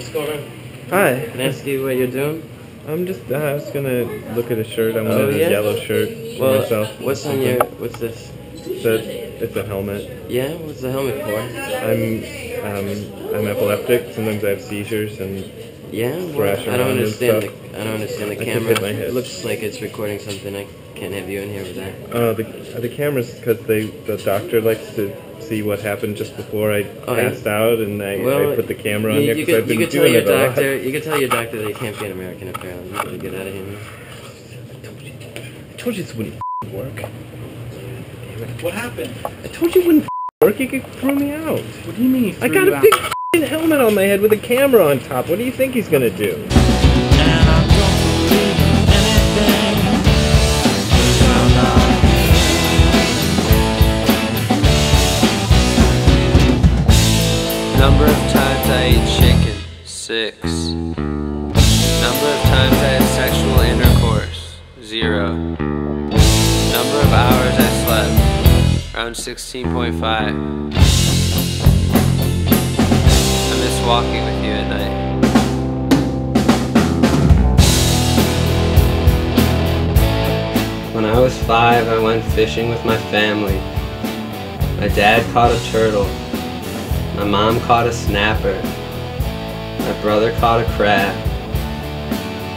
ask you what you're doing? I'm just. I was gonna look at a shirt. I wanted Oh, yeah? a yellow shirt Well, myself. what's on your, what's this? It's a, it's a helmet. Yeah, what's the helmet for? I'm um, I'm epileptic. Sometimes I have seizures and Yeah, well, I don't understand the, I don't understand the I camera. hit my. It looks like it's recording something. I can't have you in here with that. uh, the the cameras because they the doctor likes to see what happened just before I Oh, yeah? passed out, and I, I put the camera on you, here you because could, I've been you could tell doing your it a lot. doctor. You could tell your doctor that you can't be an American Apparel. You gotta get out of here. I told you this wouldn't work. What happened? I told you it wouldn't work. You could throw me out. What do you mean? I got a big helmet on my head with a camera on top. What do you think he's gonna do? Number of times I ate chicken, six. Number of times I had sexual intercourse, zero. Number of hours I slept, around 16.5. I miss walking with you at night. When I was five, I went fishing with my family. My dad caught a turtle. My mom caught a snapper. My brother caught a crab.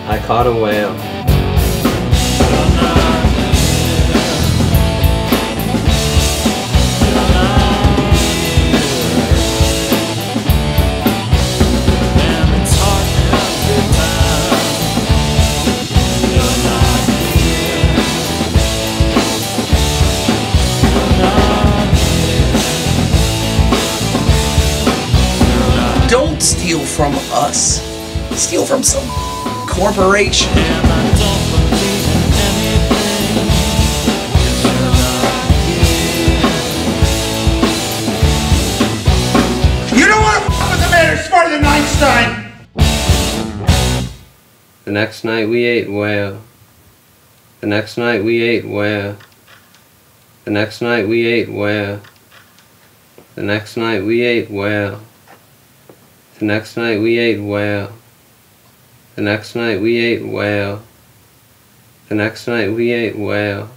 I caught a whale. Don't steal from us. Steal from some corporation. You don't want to fuck with a man who's smarter than Einstein. The next night we ate whale. The next night we ate whale. The next night we ate whale. The next night we ate whale. The next night we ate whale. The next night we ate whale. The next night we ate whale.